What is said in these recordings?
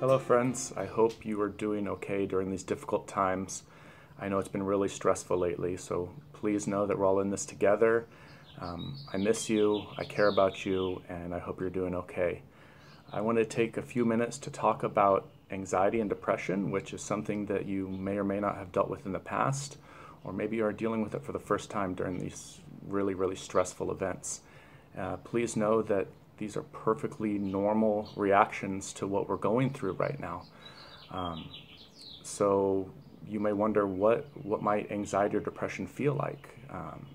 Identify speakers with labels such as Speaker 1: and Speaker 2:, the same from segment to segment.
Speaker 1: Hello, friends. I hope you are doing okay during these difficult times. I know it's been really stressful lately, so please know that we're all in this together. Um, I miss you, I care about you, and I hope you're doing okay. I want to take a few minutes to talk about anxiety and depression, which is something that you may or may not have dealt with in the past, or maybe you are dealing with it for the first time during these really, really stressful events. Uh, please know that these are perfectly normal reactions to what we're going through right now. Um, so you may wonder what, what might anxiety or depression feel like. Um,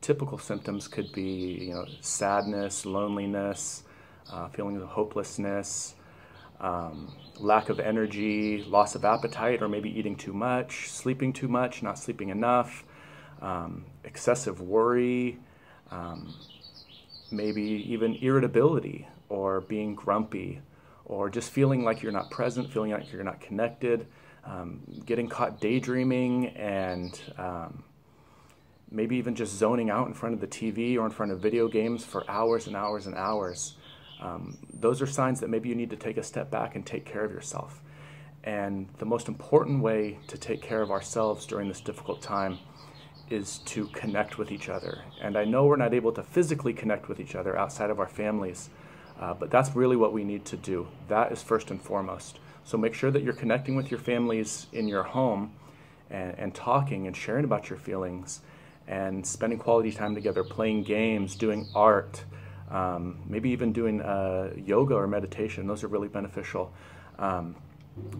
Speaker 1: typical symptoms could be you know, sadness, loneliness, uh, feelings of hopelessness, um, lack of energy, loss of appetite, or maybe eating too much, sleeping too much, not sleeping enough, um, excessive worry, um, maybe even irritability or being grumpy or just feeling like you're not present, feeling like you're not connected, um, getting caught daydreaming and um, maybe even just zoning out in front of the TV or in front of video games for hours and hours and hours. Um, those are signs that maybe you need to take a step back and take care of yourself. And the most important way to take care of ourselves during this difficult time is to connect with each other. And I know we're not able to physically connect with each other outside of our families, uh, but that's really what we need to do. That is first and foremost. So make sure that you're connecting with your families in your home and, and talking and sharing about your feelings and spending quality time together, playing games, doing art, um, maybe even doing uh, yoga or meditation. Those are really beneficial. Um,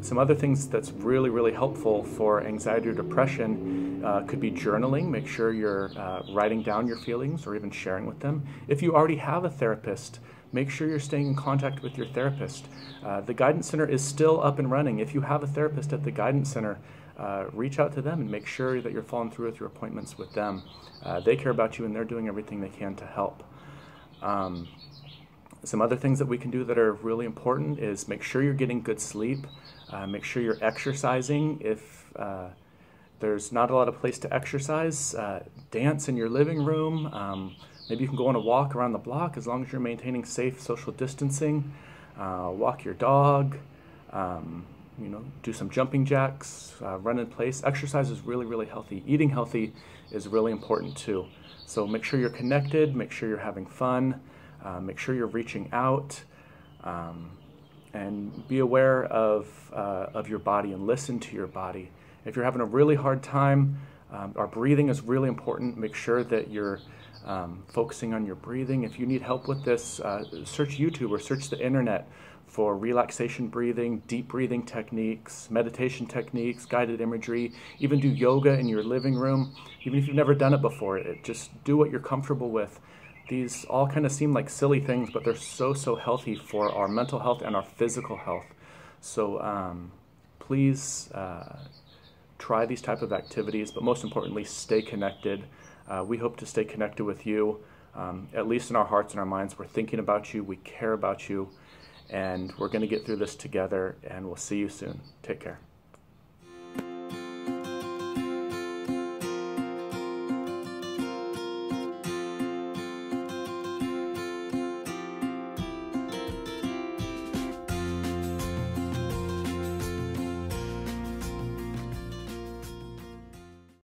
Speaker 1: some other things that's really, really helpful for anxiety or depression uh, could be journaling. Make sure you're uh, writing down your feelings or even sharing with them. If you already have a therapist, make sure you're staying in contact with your therapist. Uh, the Guidance Center is still up and running. If you have a therapist at the Guidance Center, uh, reach out to them and make sure that you're following through with your appointments with them. Uh, they care about you and they're doing everything they can to help. Um, some other things that we can do that are really important is make sure you're getting good sleep. Uh, make sure you're exercising. If uh, there's not a lot of place to exercise, uh, dance in your living room. Um, maybe you can go on a walk around the block as long as you're maintaining safe social distancing. Uh, walk your dog. Um, you know, do some jumping jacks, uh, run in place. Exercise is really, really healthy. Eating healthy is really important too. So make sure you're connected. Make sure you're having fun. Uh, make sure you're reaching out um, and be aware of, uh, of your body and listen to your body. If you're having a really hard time, um, our breathing is really important. Make sure that you're um, focusing on your breathing. If you need help with this, uh, search YouTube or search the internet for relaxation breathing, deep breathing techniques, meditation techniques, guided imagery. Even do yoga in your living room. Even if you've never done it before, it, just do what you're comfortable with these all kind of seem like silly things, but they're so, so healthy for our mental health and our physical health. So um, please uh, try these type of activities, but most importantly, stay connected. Uh, we hope to stay connected with you, um, at least in our hearts and our minds. We're thinking about you, we care about you, and we're going to get through this together, and we'll see you soon. Take care.